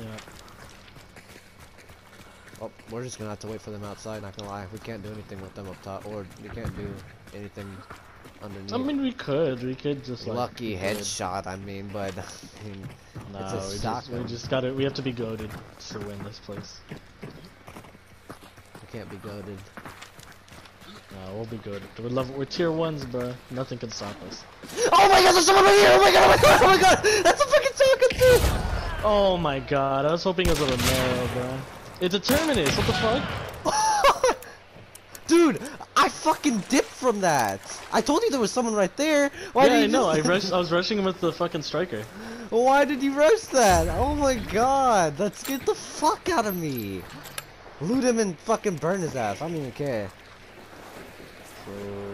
Yeah. Oh, we're just gonna have to wait for them outside. Not gonna lie, we can't do anything with them up top, or we can't do anything underneath. I mean, we could. We could just like. lucky headshot. I mean, but I mean, No, we just, we just gotta. We have to be goaded to win this place. we can't be goaded. No, we'll be good. We're level. We're tier ones, bro. Nothing can stop us. Oh my God! There's someone right here! Oh my God! Oh my God! Oh my God! That's a fucking talking too! Oh my god! I was hoping it was a Romero, bro. It's a Terminus. What the fuck? Dude, I fucking dipped from that. I told you there was someone right there. Why yeah, I know. I rushed. I was rushing him with the fucking striker. Why did you rush that? Oh my god, let's get the fuck out of me. Loot him and fucking burn his ass. I don't even care. So